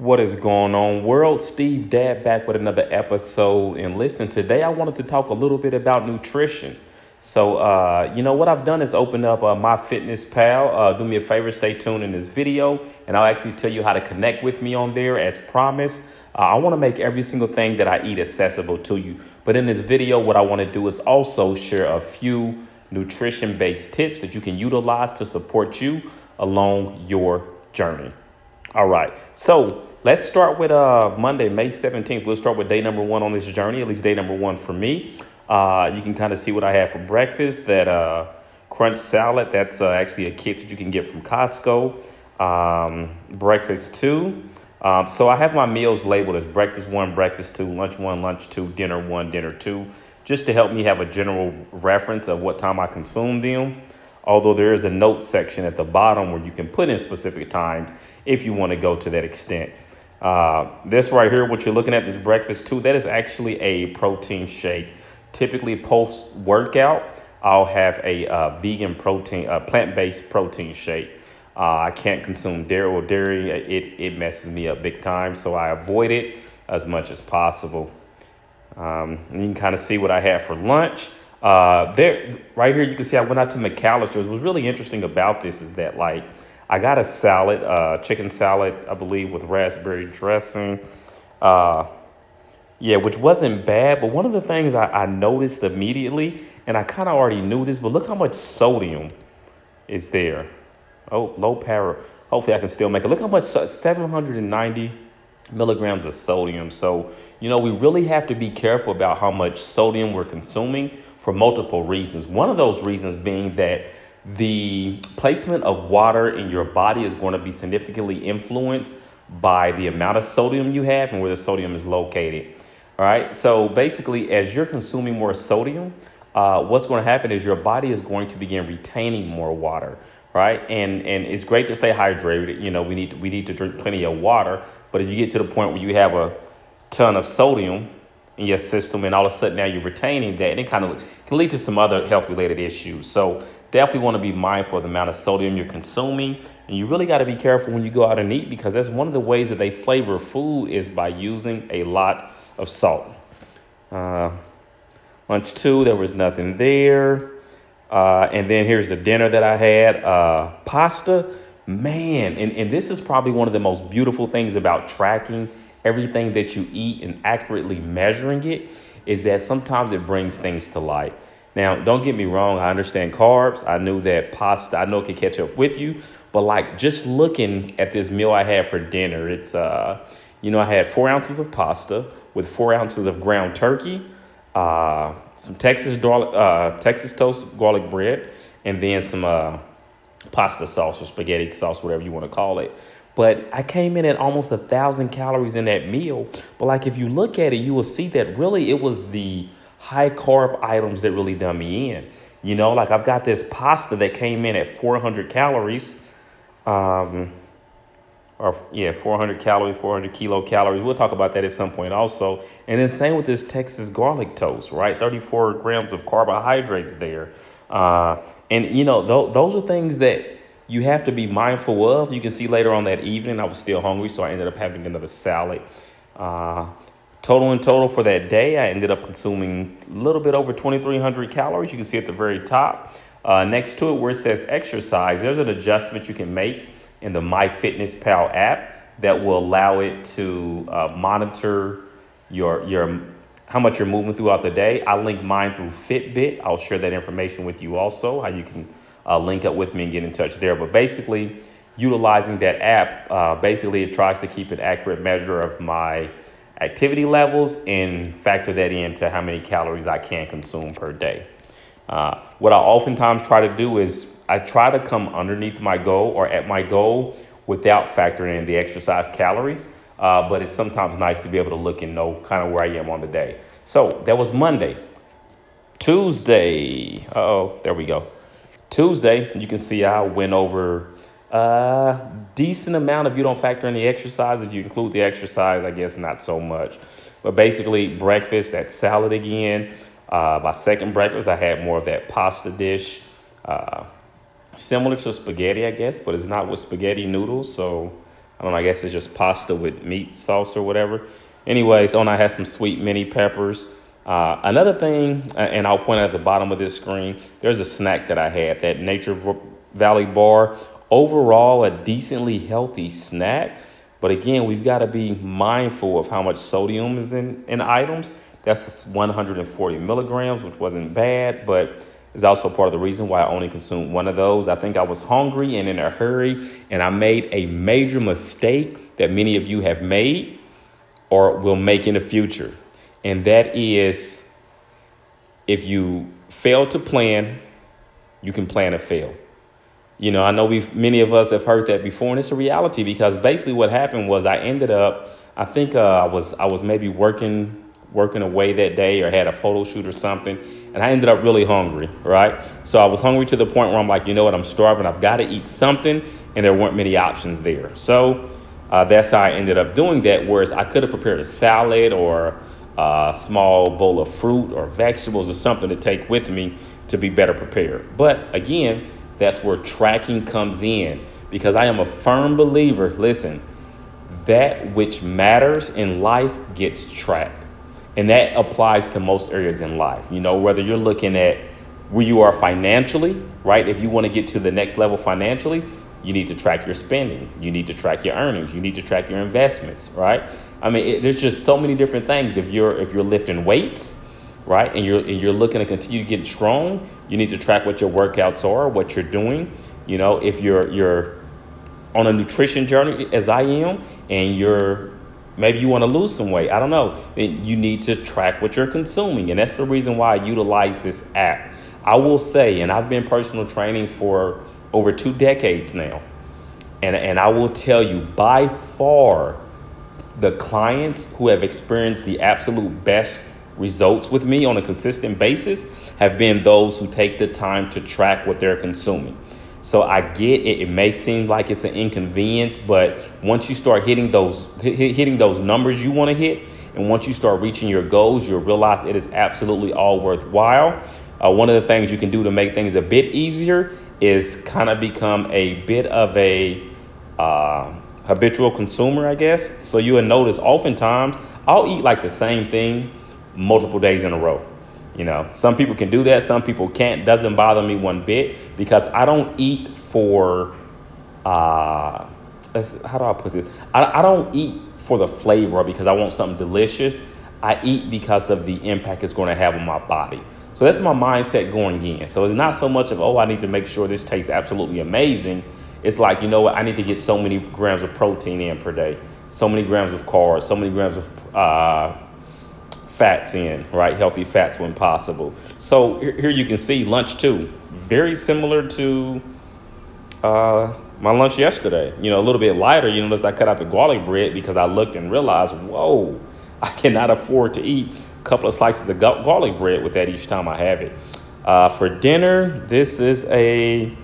What is going on, world? Steve Dab back with another episode. And listen, today I wanted to talk a little bit about nutrition. So, uh, you know, what I've done is open up uh, MyFitnessPal. Uh, do me a favor, stay tuned in this video, and I'll actually tell you how to connect with me on there as promised. Uh, I want to make every single thing that I eat accessible to you. But in this video, what I want to do is also share a few nutrition based tips that you can utilize to support you along your journey. All right. So, Let's start with uh, Monday, May 17th. We'll start with day number one on this journey, at least day number one for me. Uh, you can kind of see what I had for breakfast. That uh, crunch salad, that's uh, actually a kit that you can get from Costco. Um, breakfast two. Um, so I have my meals labeled as breakfast one, breakfast two, lunch one, lunch two, dinner one, dinner two, just to help me have a general reference of what time I consume them although there is a note section at the bottom where you can put in specific times if you want to go to that extent. Uh, this right here, what you're looking at, this breakfast too, that is actually a protein shake. Typically post workout, I'll have a uh, vegan protein, uh, plant-based protein shake. Uh, I can't consume dairy or dairy. It, it messes me up big time. So I avoid it as much as possible. Um, you can kind of see what I had for lunch. Uh, there, right here, you can see I went out to McAlister's. What's really interesting about this is that like, I got a salad, uh, chicken salad, I believe, with raspberry dressing. Uh, yeah, which wasn't bad. But one of the things I, I noticed immediately, and I kind of already knew this, but look how much sodium is there. Oh, low power. Hopefully, I can still make it. Look how much 790 milligrams of sodium. So, you know, we really have to be careful about how much sodium we're consuming for multiple reasons. One of those reasons being that the placement of water in your body is going to be significantly influenced by the amount of sodium you have and where the sodium is located. All right. So basically, as you're consuming more sodium, uh, what's going to happen is your body is going to begin retaining more water. Right. And and it's great to stay hydrated. You know, we need to, we need to drink plenty of water. But if you get to the point where you have a ton of sodium in your system and all of a sudden now you're retaining that, and it kind of can lead to some other health related issues. So definitely want to be mindful of the amount of sodium you're consuming. And you really got to be careful when you go out and eat because that's one of the ways that they flavor food is by using a lot of salt. Uh, lunch two, there was nothing there. Uh, and then here's the dinner that I had uh, pasta. Man, and, and this is probably one of the most beautiful things about tracking everything that you eat and accurately measuring it is that sometimes it brings things to light. Now, don't get me wrong, I understand carbs. I knew that pasta, I know it can catch up with you, but like just looking at this meal I had for dinner, it's, uh, you know, I had four ounces of pasta with four ounces of ground turkey, uh, some Texas, garlic, uh, Texas toast garlic bread, and then some uh, pasta sauce or spaghetti sauce, whatever you want to call it. But I came in at almost a thousand calories in that meal. But like if you look at it, you will see that really it was the high carb items that really done me in. You know, like I've got this pasta that came in at 400 calories. Um, or yeah, 400 calories, 400 kilocalories. We'll talk about that at some point also. And then same with this Texas garlic toast, right? 34 grams of carbohydrates there. Uh, and you know, th- those are things that you have to be mindful of. You can see later on that evening, I was still hungry, so I ended up having another salad. Uh, Total and total for that day, I ended up consuming a little bit over 2,300 calories. You can see at the very top. Uh, next to it, where it says exercise, there's an adjustment you can make in the MyFitnessPal app that will allow it to uh, monitor your your how much you're moving throughout the day. I link mine through Fitbit. I'll share that information with you also, how you can uh, link up with me and get in touch there. But basically, utilizing that app, uh, basically it tries to keep an accurate measure of my activity levels and factor that into how many calories I can consume per day. Uh, what I oftentimes try to do is I try to come underneath my goal or at my goal without factoring in the exercise calories. Uh, but it's sometimes nice to be able to look and know kind of where I am on the day. So that was Monday. Tuesday. oh, there we go. Tuesday, you can see I went over uh, decent amount if you don't factor in the exercise. If you include the exercise, I guess not so much. But basically, breakfast, that salad again. Uh, my second breakfast, I had more of that pasta dish. Uh, similar to spaghetti, I guess, but it's not with spaghetti noodles. So I don't know, I guess it's just pasta with meat sauce or whatever. Anyways, oh, and I had some sweet mini peppers. Uh, another thing, and I'll point out at the bottom of this screen, there's a snack that I had, that Nature Valley bar. Overall, a decently healthy snack. But again, we've got to be mindful of how much sodium is in, in items. That's 140 milligrams, which wasn't bad, but is also part of the reason why I only consumed one of those. I think I was hungry and in a hurry, and I made a major mistake that many of you have made or will make in the future. And that is if you fail to plan, you can plan to fail. You know, I know we've many of us have heard that before, and it's a reality because basically what happened was I ended up, I think uh, I was I was maybe working working away that day or had a photo shoot or something, and I ended up really hungry, right? So I was hungry to the point where I'm like, you know what, I'm starving, I've got to eat something, and there weren't many options there. So uh, that's how I ended up doing that. Whereas I could have prepared a salad or a small bowl of fruit or vegetables or something to take with me to be better prepared. But again, that's where tracking comes in because I am a firm believer. Listen, that which matters in life gets tracked. And that applies to most areas in life. You know, whether you're looking at where you are financially, right? If you want to get to the next level financially, you need to track your spending. You need to track your earnings. You need to track your investments, right? I mean, it, there's just so many different things. If you're if you're lifting weights, right, and you're and you're looking to continue getting strong, you need to track what your workouts are, what you're doing. You know, if you're you're on a nutrition journey as I am, and you're Maybe you want to lose some weight. I don't know. You need to track what you're consuming. And that's the reason why I utilize this app. I will say, and I've been personal training for over two decades now. And, and I will tell you by far, the clients who have experienced the absolute best results with me on a consistent basis have been those who take the time to track what they're consuming. So I get it. It may seem like it's an inconvenience, but once you start hitting those hitting those numbers you want to hit, and once you start reaching your goals, you'll realize it is absolutely all worthwhile. Uh, one of the things you can do to make things a bit easier is kind of become a bit of a uh, habitual consumer, I guess. So you will notice oftentimes I'll eat like the same thing multiple days in a row. You know, some people can do that, some people can't. Doesn't bother me one bit because I don't eat for uh how do I put this? I, I don't eat for the flavor because I want something delicious. I eat because of the impact it's going to have on my body. So that's my mindset going in. So it's not so much of, oh, I need to make sure this tastes absolutely amazing. It's like, you know what, I need to get so many grams of protein in per day, so many grams of carbs, so many grams of uh, fats in, right? Healthy fats when possible. So here you can see lunch too, very similar to uh, my lunch yesterday. You know, a little bit lighter. You notice I cut out the garlic bread because I looked and realized, whoa, I cannot afford to eat a couple of slices of garlic bread with that each time I have it. Uh, for dinner, this is a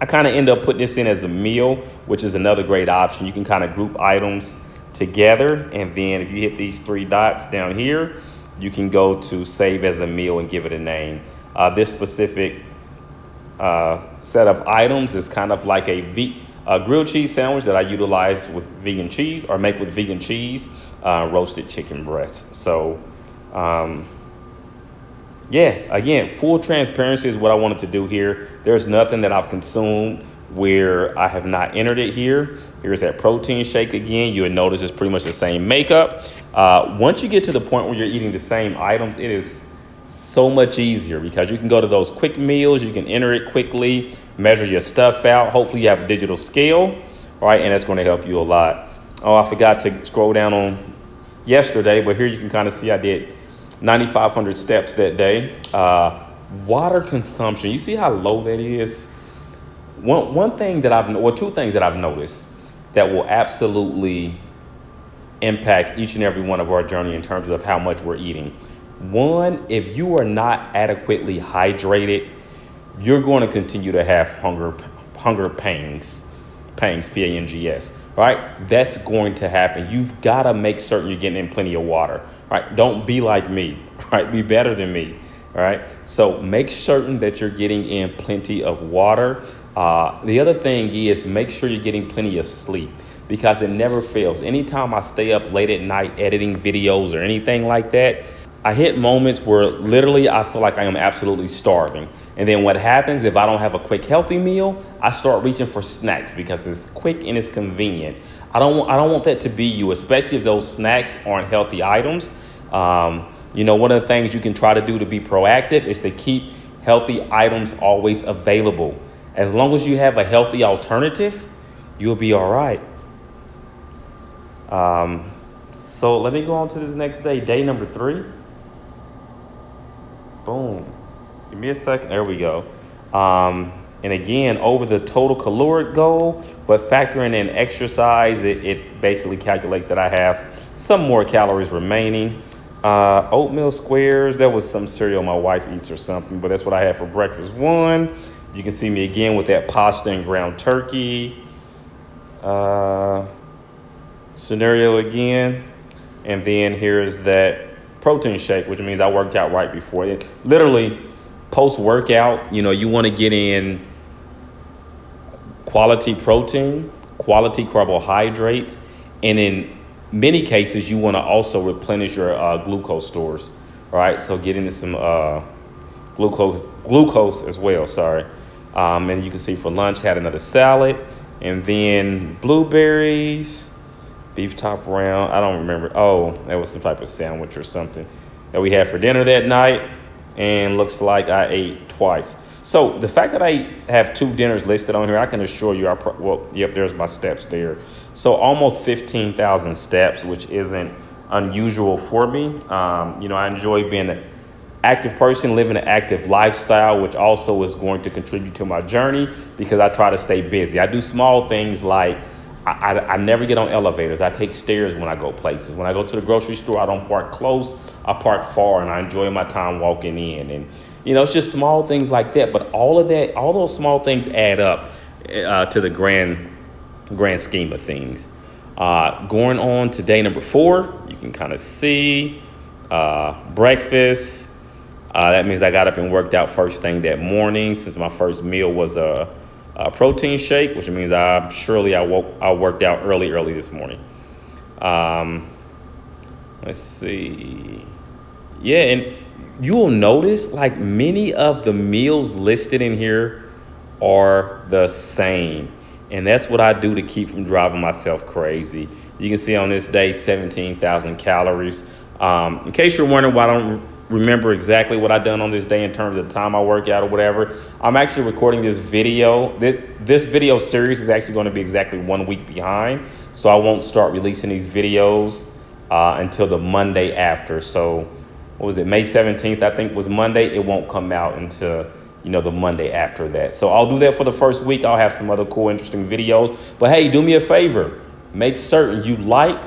I kind of end up putting this in as a meal, which is another great option. You can kind of group items together. And then if you hit these three dots down here, you can go to save as a meal and give it a name. Uh, this specific uh, set of items is kind of like a, v- a grilled cheese sandwich that I utilize with vegan cheese or make with vegan cheese, uh, roasted chicken breasts. So, um, yeah, again, full transparency is what I wanted to do here. There's nothing that I've consumed where I have not entered it here. Here's that protein shake again. You would notice it's pretty much the same makeup. Uh, once you get to the point where you're eating the same items, it is so much easier because you can go to those quick meals, you can enter it quickly, measure your stuff out. Hopefully you have a digital scale, right? And that's going to help you a lot. Oh, I forgot to scroll down on yesterday, but here you can kind of see I did 9,500 steps that day. Uh, water consumption, you see how low that is? One one thing that I've or two things that I've noticed that will absolutely impact each and every one of our journey in terms of how much we're eating. One, if you are not adequately hydrated, you're going to continue to have hunger hunger pangs, pangs, P A N G S. Right? That's going to happen. You've got to make certain you're getting in plenty of water. Right? Don't be like me. Right? Be better than me. All right. So make certain that you're getting in plenty of water. Uh, the other thing is make sure you're getting plenty of sleep. because it never fails. Anytime I stay up late at night editing videos or anything like that, I hit moments where literally I feel like I am absolutely starving. And then what happens if I don't have a quick healthy meal? I start reaching for snacks because it's quick and it's convenient. I don't want I don't want that to be you, especially if those snacks aren't healthy items. Um, you know, one of the things you can try to do to be proactive is to keep healthy items always available. As long as you have a healthy alternative, you'll be all right. Um, so let me go on to this next day, day number three. Boom. Give me a second. There we go. Um, and again, over the total caloric goal, but factoring in exercise, it, it basically calculates that I have some more calories remaining. Uh, oatmeal squares, that was some cereal my wife eats or something, but that's what I had for breakfast. One, you can see me again with that pasta and ground turkey. Uh, scenario again. And then here's that protein shake, which means I worked out right before it. Literally, post workout, you know, you want to get in quality protein, quality carbohydrates, and in many cases, you want to also replenish your uh, glucose stores. All right, so get into some uh, glucose, glucose as well. Sorry, um, and you can see for lunch had another salad, and then blueberries, beef top round. I don't remember. Oh, that was some type of sandwich or something that we had for dinner that night, and looks like I ate twice. So the fact that I have two dinners listed on here, I can assure you, I pro- well, yep, there's my steps there. So almost 15,000 steps, which isn't unusual for me. Um, you know, I enjoy being an active person, living an active lifestyle, which also is going to contribute to my journey because I try to stay busy. I do small things like I, I, I, never get on elevators. I take stairs when I go places. When I go to the grocery store, I don't park close. I park far, and I enjoy my time walking in. And you know, it's just small things like that. But all of that, all those small things add up uh, to the grand, grand scheme of things. Uh, going on to day number four, you can kind of see uh, breakfast. Uh, that means I got up and worked out first thing that morning since my first meal was a, a protein shake, which means I surely I woke I worked out early early this morning. Um, let's see. Yeah, and you will notice like many of the meals listed in here are the same. And that's what I do to keep from driving myself crazy. You can see on this day 17,000 calories. Um, in case you're wondering why I don't remember exactly what I done on this day in terms of the time I work out or whatever, I'm actually recording this video. This video series is actually going to be exactly one week behind. So I won't start releasing these videos uh, until the Monday after. So what was it, May 17th, I think was Monday. It won't come out until, you know, the Monday after that. So I'll do that for the first week. I'll have some other cool, interesting videos. But hey, do me a favor. Make certain you like,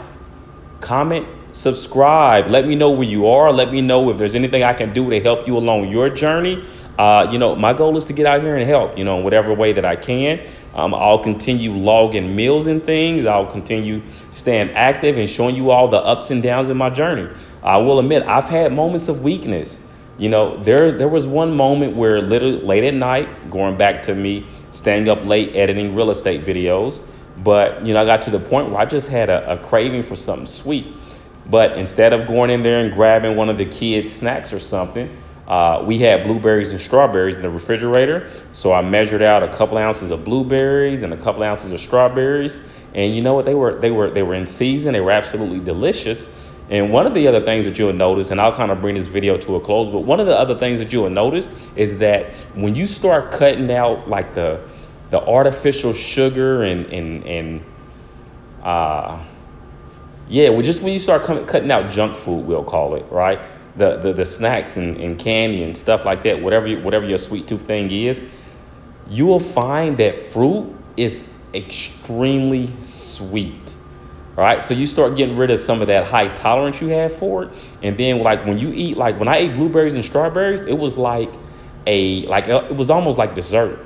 comment, subscribe. Let me know where you are. Let me know if there's anything I can do to help you along your journey. Uh, you know, my goal is to get out here and help, you know, in whatever way that I can. Um, I'll continue logging meals and things. I'll continue staying active and showing you all the ups and downs in my journey. I will admit, I've had moments of weakness. You know, there, there was one moment where literally late at night, going back to me staying up late editing real estate videos, but, you know, I got to the point where I just had a, a craving for something sweet. But instead of going in there and grabbing one of the kids' snacks or something, uh, we had blueberries and strawberries in the refrigerator. So I measured out a couple ounces of blueberries and a couple ounces of strawberries. And you know what? They were they were they were in season. They were absolutely delicious. And one of the other things that you'll notice, and I'll kind of bring this video to a close, but one of the other things that you'll notice is that when you start cutting out like the the artificial sugar and and and uh yeah, well, just when you start cutting out junk food, we'll call it, right? the, the, the snacks and, and candy and stuff like that, whatever, whatever your sweet tooth thing is, you will find that fruit is extremely sweet. All right, so you start getting rid of some of that high tolerance you have for it, and then like when you eat, like when I ate blueberries and strawberries, it was like a like a, it was almost like dessert,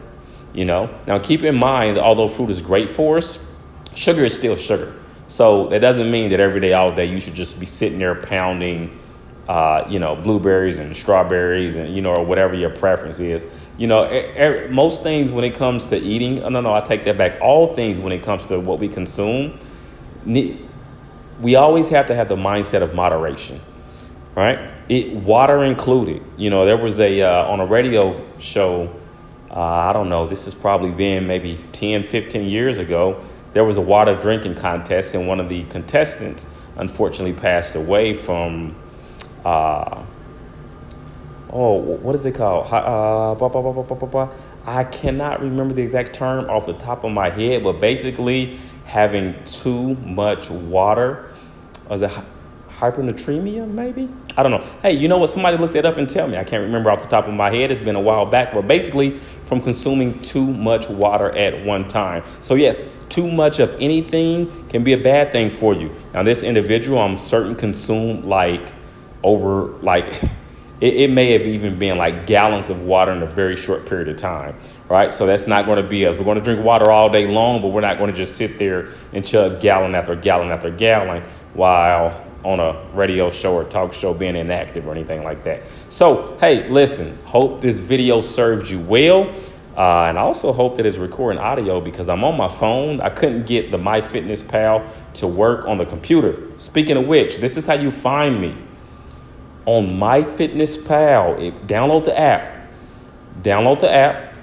you know. Now keep in mind although fruit is great for us, sugar is still sugar. So that doesn't mean that every day, all day, you should just be sitting there pounding uh, you know, blueberries and strawberries and, you know, or whatever your preference is. You know, er, most things when it comes to eating, oh, no, no, I take that back. All things when it comes to what we consume we always have to have the mindset of moderation, right? It water included. You know, there was a uh, on a radio show. Uh, I don't know. This has probably been maybe 10, 15 years ago. There was a water drinking contest, and one of the contestants unfortunately passed away from. Uh, oh, what is it called? Uh, blah, blah, blah, I cannot remember the exact term off the top of my head, but basically having too much water. Was it hypernatremia, maybe? I don't know. Hey, you know what? Somebody look that up and tell me. I can't remember off the top of my head. It's been a while back, but basically from consuming too much water at one time. So, yes, too much of anything can be a bad thing for you. Now, this individual, I'm certain, consumed like over, like, it, it, may have even been like gallons of water in a very short period of time, right? So that's not going to be us. We're going to drink water all day long, but we're not going to just sit there and chug gallon after gallon after gallon while on a radio show or talk show being inactive or anything like that. So, hey, listen, hope this video served you well. Uh, and I also hope that it's recording audio because I'm on my phone. I couldn't get the MyFitnessPal to work on the computer. Speaking of which, this is how you find me on MyFitnessPal. If, Download the app. Download the app.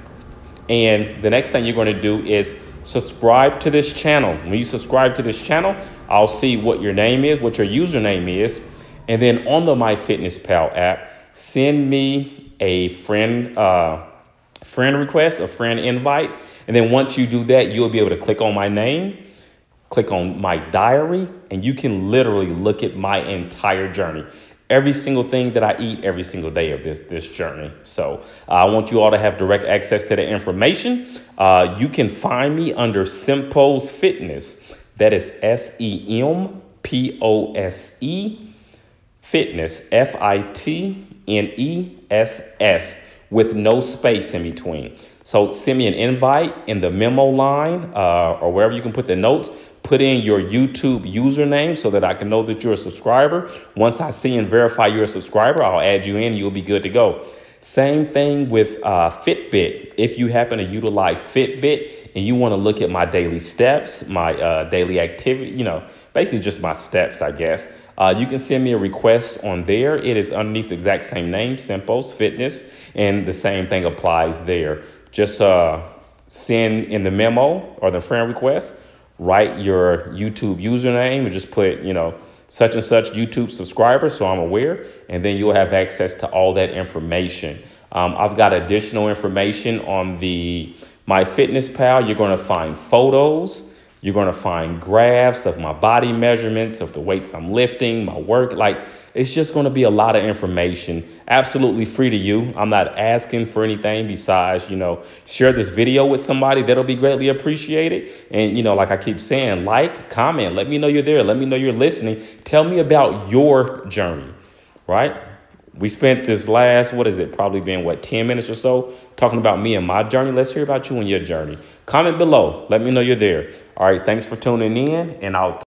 And the next thing you're going to do is subscribe to this channel. When you subscribe to this channel, I'll see what your name is, what your username is. And then on the MyFitnessPal app, send me a friend uh, friend request, a friend invite. And then once you do that, you'll be able to click on my name, click on my diary, and you can literally look at my entire journey every single thing that I eat every single day of this this journey. So uh, I want you all to have direct access to the information. Uh, you can find me under Sempose Fitness. That is S E M P O S E Fitness F I T N E S S with no space in between. So send me an invite in the memo line uh, or wherever you can put the notes put in your YouTube username so that I can know that you're a subscriber. Once I see and verify you're a subscriber, I'll add you in. You'll be good to go. Same thing with uh, Fitbit. If you happen to utilize Fitbit and you want to look at my daily steps, my uh, daily activity, you know, basically just my steps, I guess, uh, you can send me a request on there. It is underneath the exact same name, Sempose Fitness, and the same thing applies there. Just uh, send in the memo or the friend request write your YouTube username and just put, you know, such and such YouTube subscriber so I'm aware, and then you'll have access to all that information. Um, I've got additional information on the My Fitness Pal. You're going to find photos. You're going to find graphs of my body measurements, of the weights I'm lifting, my work. Like, it's just going to be a lot of information, absolutely free to you. I'm not asking for anything besides, you know, share this video with somebody. That'll be greatly appreciated. And, you know, like I keep saying, like, comment, let me know you're there. Let me know you're listening. Tell me about your journey, right? We spent this last, what is it, probably been, what, 10 minutes or so talking about me and my journey. Let's hear about you and your journey. Comment below. Let me know you're there. All right. Thanks for tuning in, and I'll